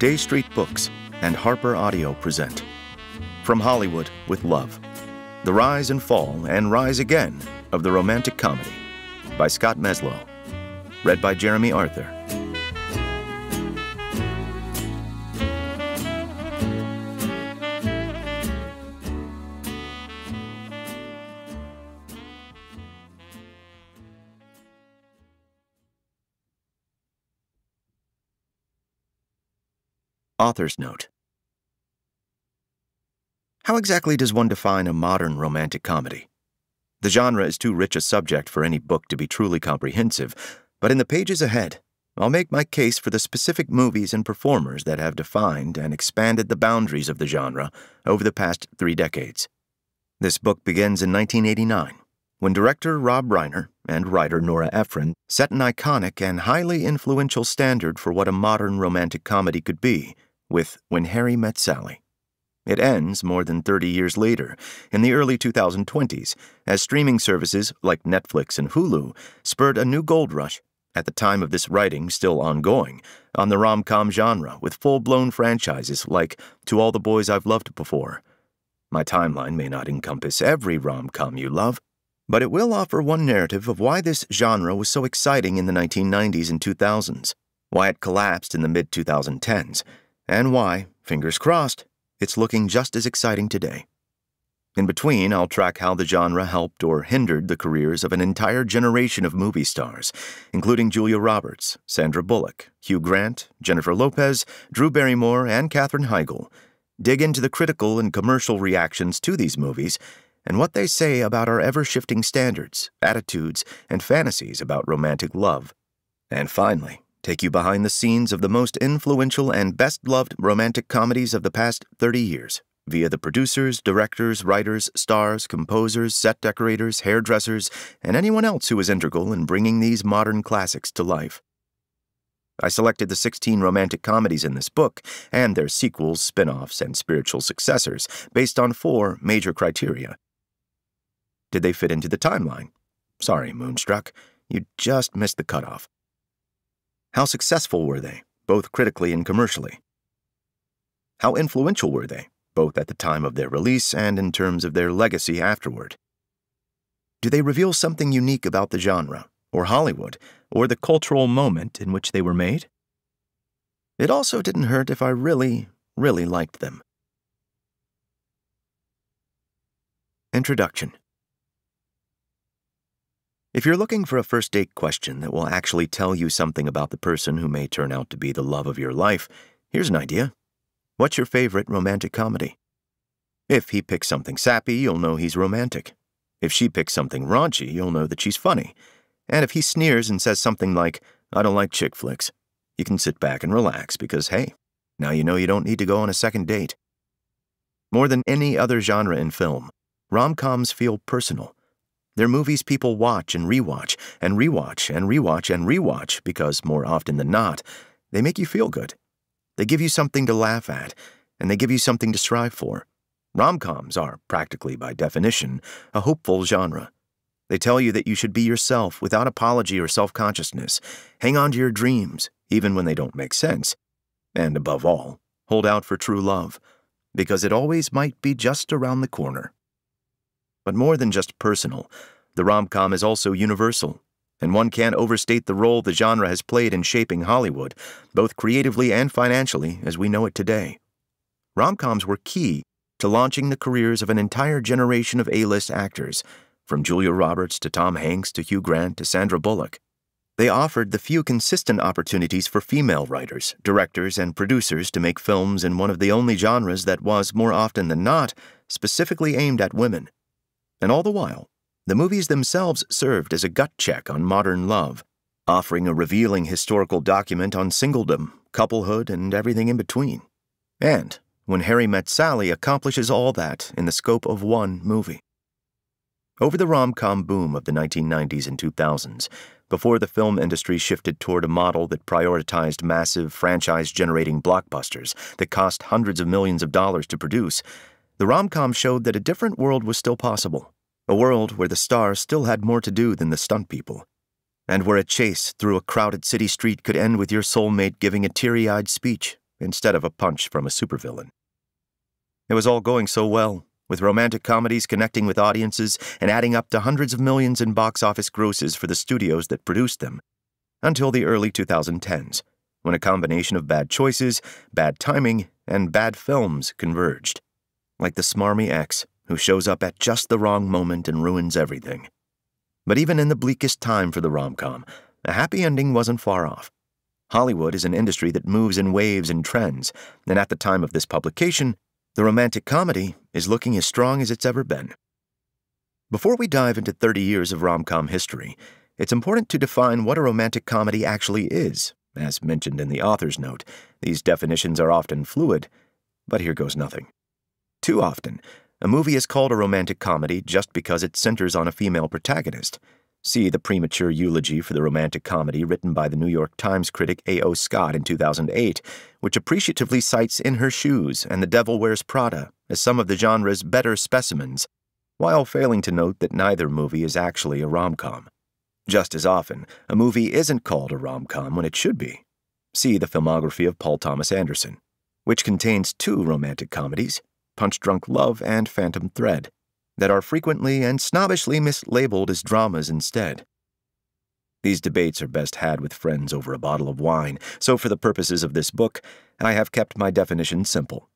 Dey Street Books and Harper Audio present From Hollywood with Love The Rise and Fall and Rise Again of the Romantic Comedy by Scott Meslow. Read by Jeremy Arthur. Author's Note How exactly does one define a modern romantic comedy? The genre is too rich a subject for any book to be truly comprehensive, but in the pages ahead, I'll make my case for the specific movies and performers that have defined and expanded the boundaries of the genre over the past three decades. This book begins in 1989, when director Rob Reiner and writer Nora Ephron set an iconic and highly influential standard for what a modern romantic comedy could be with When Harry Met Sally. It ends more than 30 years later, in the early 2020s, as streaming services like Netflix and Hulu spurred a new gold rush, at the time of this writing still ongoing, on the rom com genre with full blown franchises like To All the Boys I've Loved Before. My timeline may not encompass every rom com you love, but it will offer one narrative of why this genre was so exciting in the 1990s and 2000s, why it collapsed in the mid 2010s and why, fingers crossed, it's looking just as exciting today. In between, I'll track how the genre helped or hindered the careers of an entire generation of movie stars, including Julia Roberts, Sandra Bullock, Hugh Grant, Jennifer Lopez, Drew Barrymore, and Katherine Heigl. Dig into the critical and commercial reactions to these movies and what they say about our ever shifting standards, attitudes, and fantasies about romantic love. And finally, take you behind the scenes of the most influential and best loved romantic comedies of the past 30 years via the producers, directors, writers, stars, composers, set decorators, hairdressers, and anyone else who was integral in bringing these modern classics to life. I selected the 16 romantic comedies in this book and their sequels, spin offs, and spiritual successors based on four major criteria. Did they fit into the timeline? Sorry, Moonstruck, you just missed the cutoff. How successful were they, both critically and commercially? How influential were they, both at the time of their release and in terms of their legacy afterward? Do they reveal something unique about the genre, or Hollywood, or the cultural moment in which they were made? It also didn't hurt if I really, really liked them. Introduction if you're looking for a first date question that will actually tell you something about the person who may turn out to be the love of your life, here's an idea. What's your favorite romantic comedy? If he picks something sappy, you'll know he's romantic. If she picks something raunchy, you'll know that she's funny. And if he sneers and says something like, I don't like chick flicks, you can sit back and relax because, hey, now you know you don't need to go on a second date. More than any other genre in film, rom coms feel personal they're movies people watch and rewatch and rewatch and rewatch and rewatch because, more often than not, they make you feel good. They give you something to laugh at, and they give you something to strive for. Rom coms are, practically by definition, a hopeful genre. They tell you that you should be yourself without apology or self consciousness, hang on to your dreams, even when they don't make sense, and above all, hold out for true love, because it always might be just around the corner. But more than just personal, the rom com is also universal, and one can't overstate the role the genre has played in shaping Hollywood, both creatively and financially, as we know it today. Rom coms were key to launching the careers of an entire generation of A list actors, from Julia Roberts to Tom Hanks to Hugh Grant to Sandra Bullock. They offered the few consistent opportunities for female writers, directors, and producers to make films in one of the only genres that was, more often than not, specifically aimed at women. And all the while, the movies themselves served as a gut check on modern love, offering a revealing historical document on singledom, couplehood, and everything in between. And When Harry Met Sally accomplishes all that in the scope of one movie. Over the rom com boom of the 1990s and 2000s, before the film industry shifted toward a model that prioritized massive franchise generating blockbusters that cost hundreds of millions of dollars to produce, the rom com showed that a different world was still possible, a world where the stars still had more to do than the stunt people, and where a chase through a crowded city street could end with your soulmate giving a teary eyed speech instead of a punch from a supervillain. It was all going so well, with romantic comedies connecting with audiences and adding up to hundreds of millions in box office grosses for the studios that produced them, until the early 2010s, when a combination of bad choices, bad timing, and bad films converged. Like the smarmy ex who shows up at just the wrong moment and ruins everything. But even in the bleakest time for the rom com, a happy ending wasn't far off. Hollywood is an industry that moves in waves and trends, and at the time of this publication, the romantic comedy is looking as strong as it's ever been. Before we dive into 30 years of rom com history, it's important to define what a romantic comedy actually is. As mentioned in the author's note, these definitions are often fluid, but here goes nothing. Too often, a movie is called a romantic comedy just because it centers on a female protagonist. See the premature eulogy for the romantic comedy written by the New York Times critic A.O. Scott in 2008, which appreciatively cites In Her Shoes and The Devil Wears Prada as some of the genre's better specimens, while failing to note that neither movie is actually a rom com. Just as often, a movie isn't called a rom com when it should be. See the filmography of Paul Thomas Anderson, which contains two romantic comedies Punch Drunk Love, and Phantom Thread, that are frequently and snobbishly mislabeled as dramas instead. These debates are best had with friends over a bottle of wine, so for the purposes of this book, I have kept my definition simple.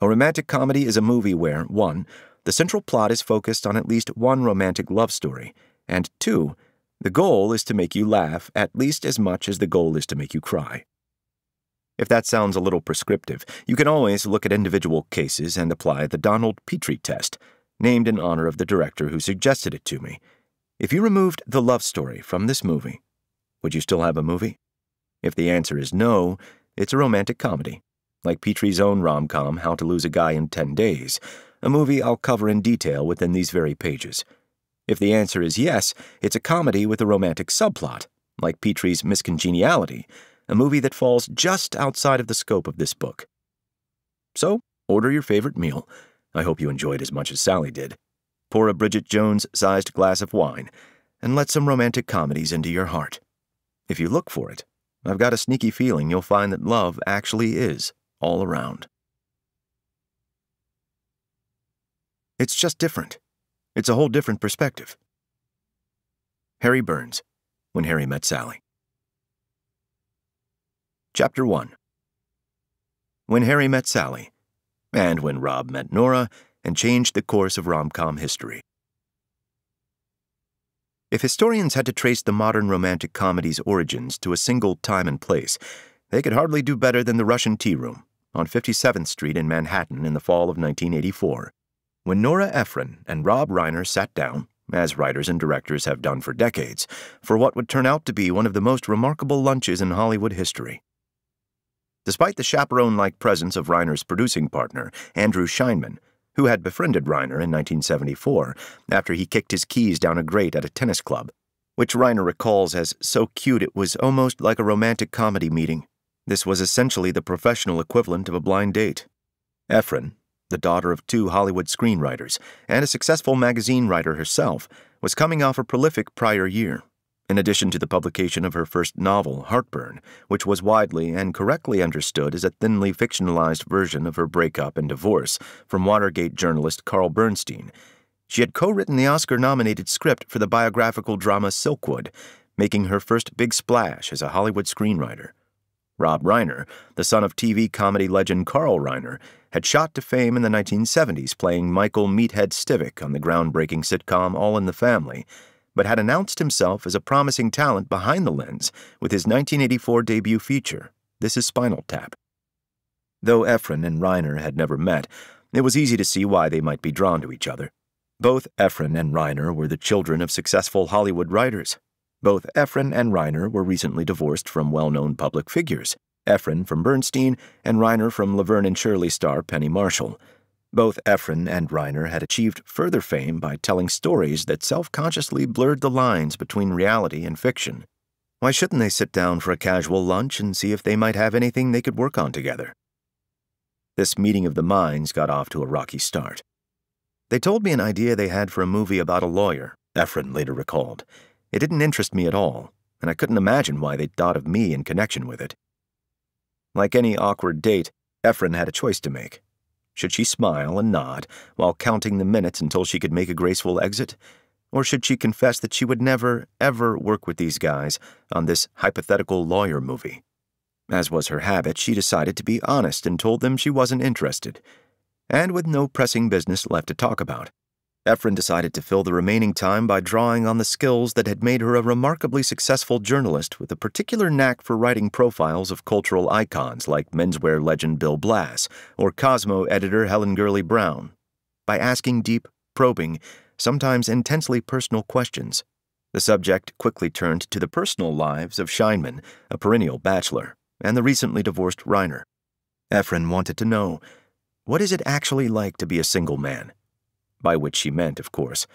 A romantic comedy is a movie where, 1. The central plot is focused on at least one romantic love story, and 2. The goal is to make you laugh at least as much as the goal is to make you cry. If that sounds a little prescriptive, you can always look at individual cases and apply the Donald Petrie test, named in honor of the director who suggested it to me. If you removed the love story from this movie, would you still have a movie? If the answer is no, it's a romantic comedy, like Petrie's own rom com, How to Lose a Guy in 10 Days, a movie I'll cover in detail within these very pages. If the answer is yes, it's a comedy with a romantic subplot, like Petrie's Miss Congeniality, a movie that falls just outside of the scope of this book. So, order your favorite meal. I hope you enjoyed as much as Sally did. Pour a Bridget Jones sized glass of wine, and let some romantic comedies into your heart. If you look for it, I've got a sneaky feeling you'll find that love actually is all around. It's just different. It's a whole different perspective. Harry Burns, When Harry Met Sally. Chapter 1 When Harry Met Sally, and when Rob met Nora and changed the course of rom com history. If historians had to trace the modern romantic comedy's origins to a single time and place, they could hardly do better than the Russian Tea Room on 57th Street in Manhattan in the fall of 1984, when Nora Ephron and Rob Reiner sat down, as writers and directors have done for decades, for what would turn out to be one of the most remarkable lunches in Hollywood history. Despite the chaperone like presence of Reiner's producing partner, Andrew Scheinman, who had befriended Reiner in 1974 after he kicked his keys down a grate at a tennis club, which Reiner recalls as so cute it was almost like a romantic comedy meeting. This was essentially the professional equivalent of a blind date. Ephron, the daughter of two Hollywood screenwriters and a successful magazine writer herself, was coming off a prolific prior year in addition to the publication of her first novel, Heartburn, which was widely and correctly understood as a thinly fictionalized version of her breakup and divorce from Watergate journalist Carl Bernstein. She had co written the Oscar nominated script for the biographical drama Silkwood, making her first big splash as a Hollywood screenwriter. Rob Reiner, the son of TV comedy legend Carl Reiner, had shot to fame in the 1970s playing Michael Meathead Stivic on the groundbreaking sitcom All in the Family but had announced himself as a promising talent behind the lens with his 1984 debut feature, This is Spinal Tap. Though Ephron and Reiner had never met, it was easy to see why they might be drawn to each other. Both Ephron and Reiner were the children of successful Hollywood writers. Both Ephron and Reiner were recently divorced from well known public figures, Ephron from Bernstein and Reiner from Laverne and Shirley star Penny Marshall. Both Ephron and Reiner had achieved further fame by telling stories that self consciously blurred the lines between reality and fiction. Why shouldn't they sit down for a casual lunch and see if they might have anything they could work on together? This meeting of the minds got off to a rocky start. They told me an idea they had for a movie about a lawyer, Ephron later recalled. It didn't interest me at all, and I couldn't imagine why they'd thought of me in connection with it. Like any awkward date, Ephron had a choice to make. Should she smile and nod while counting the minutes until she could make a graceful exit? Or should she confess that she would never, ever work with these guys on this hypothetical lawyer movie? As was her habit, she decided to be honest and told them she wasn't interested. And with no pressing business left to talk about, Ephron decided to fill the remaining time by drawing on the skills that had made her a remarkably successful journalist with a particular knack for writing profiles of cultural icons like menswear legend Bill Blass or Cosmo editor Helen Gurley Brown. By asking deep, probing, sometimes intensely personal questions, the subject quickly turned to the personal lives of Scheinman, a perennial bachelor, and the recently divorced Reiner. Ephron wanted to know what is it actually like to be a single man? By which she meant, of course.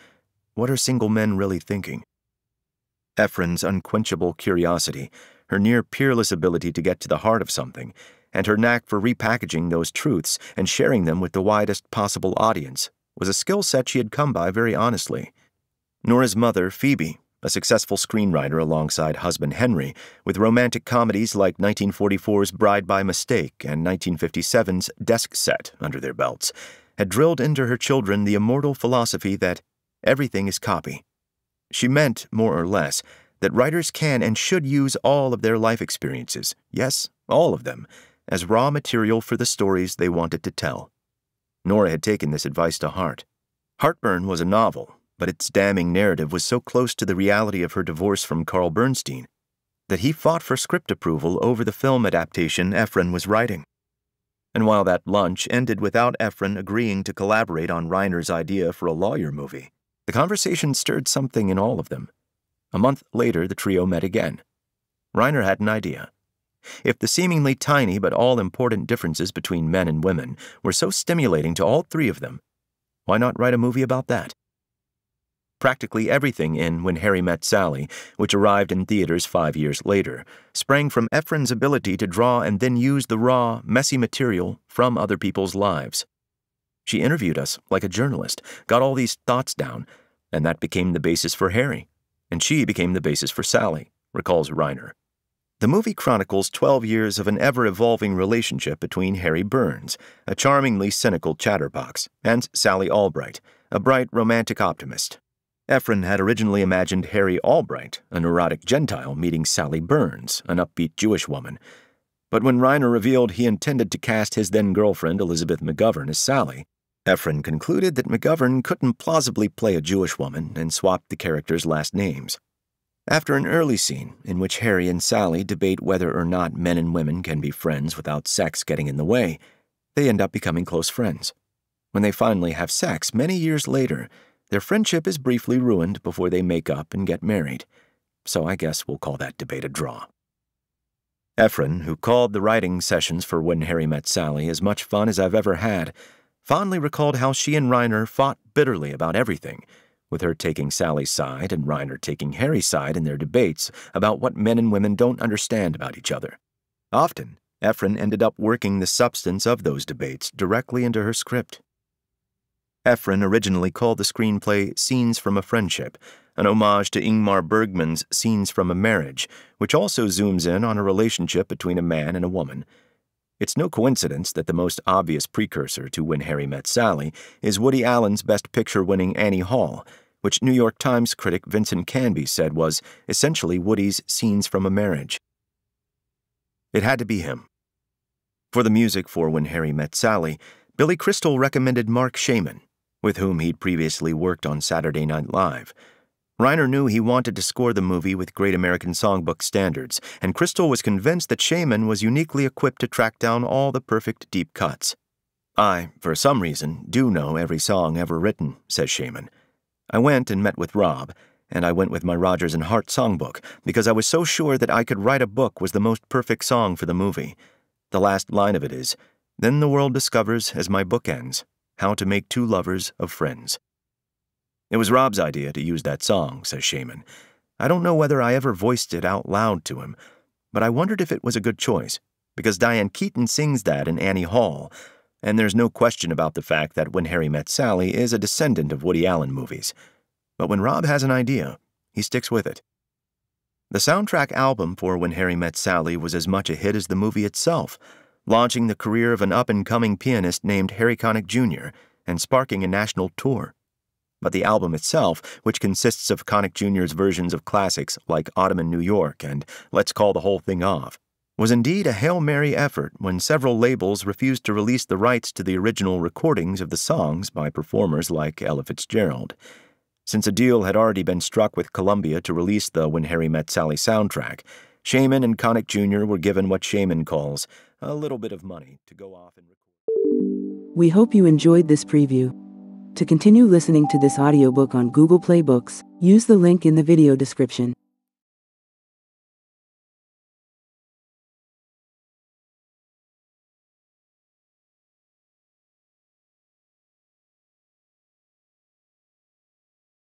What are single men really thinking? Ephron's unquenchable curiosity, her near peerless ability to get to the heart of something, and her knack for repackaging those truths and sharing them with the widest possible audience was a skill set she had come by very honestly. Nora's mother, Phoebe, a successful screenwriter alongside husband Henry, with romantic comedies like 1944's Bride by Mistake and 1957's Desk Set under their belts, had drilled into her children the immortal philosophy that everything is copy. She meant, more or less, that writers can and should use all of their life experiences, yes, all of them, as raw material for the stories they wanted to tell. Nora had taken this advice to heart. Heartburn was a novel, but its damning narrative was so close to the reality of her divorce from Carl Bernstein that he fought for script approval over the film adaptation Ephron was writing. And while that lunch ended without Ephron agreeing to collaborate on Reiner's idea for a lawyer movie, the conversation stirred something in all of them. A month later, the trio met again. Reiner had an idea. If the seemingly tiny but all important differences between men and women were so stimulating to all three of them, why not write a movie about that? Practically everything in When Harry Met Sally, which arrived in theaters five years later, sprang from Ephron's ability to draw and then use the raw, messy material from other people's lives. She interviewed us like a journalist, got all these thoughts down, and that became the basis for Harry. And she became the basis for Sally, recalls Reiner. The movie chronicles 12 years of an ever evolving relationship between Harry Burns, a charmingly cynical chatterbox, and Sally Albright, a bright romantic optimist Ephron had originally imagined Harry Albright, a neurotic Gentile, meeting Sally Burns, an upbeat Jewish woman. But when Reiner revealed he intended to cast his then girlfriend Elizabeth McGovern as Sally, Ephron concluded that McGovern couldn't plausibly play a Jewish woman and swapped the characters' last names. After an early scene in which Harry and Sally debate whether or not men and women can be friends without sex getting in the way, they end up becoming close friends. When they finally have sex many years later, their friendship is briefly ruined before they make up and get married, so I guess we'll call that debate a draw. Ephron, who called the writing sessions for When Harry Met Sally as much fun as I've ever had, fondly recalled how she and Reiner fought bitterly about everything, with her taking Sally's side and Reiner taking Harry's side in their debates about what men and women don't understand about each other. Often, Ephron ended up working the substance of those debates directly into her script. Ephron originally called the screenplay Scenes from a Friendship, an homage to Ingmar Bergman's Scenes from a Marriage, which also zooms in on a relationship between a man and a woman. It's no coincidence that the most obvious precursor to When Harry Met Sally is Woody Allen's Best Picture winning Annie Hall, which New York Times critic Vincent Canby said was essentially Woody's Scenes from a Marriage. It had to be him. For the music for When Harry Met Sally, Billy Crystal recommended Marc Shaiman, with whom he'd previously worked on Saturday Night Live. Reiner knew he wanted to score the movie with Great American Songbook standards, and Crystal was convinced that Shaiman was uniquely equipped to track down all the perfect deep cuts. I, for some reason, do know every song ever written, says Shaiman. I went and met with Rob, and I went with my Rodgers and Hart songbook because I was so sure that I could write a book was the most perfect song for the movie. The last line of it is, Then the world discovers as my book ends. How to Make Two Lovers of Friends. It was Rob's idea to use that song, says Shaiman. I don't know whether I ever voiced it out loud to him, but I wondered if it was a good choice, because Diane Keaton sings that in Annie Hall, and there's no question about the fact that When Harry Met Sally is a descendant of Woody Allen movies. But when Rob has an idea, he sticks with it. The soundtrack album for When Harry Met Sally was as much a hit as the movie itself, launching the career of an up and coming pianist named Harry Connick Jr. and sparking a national tour. But the album itself, which consists of Connick Jr.'s versions of classics like Autumn in New York and Let's Call the Whole Thing Off, was indeed a Hail Mary effort when several labels refused to release the rights to the original recordings of the songs by performers like Ella Fitzgerald. Since a deal had already been struck with Columbia to release the When Harry Met Sally soundtrack, Shaiman and Connick Jr. were given what Shaiman calls a little bit of money to go off and record. We hope you enjoyed this preview. To continue listening to this audiobook on Google Play Books, use the link in the video description.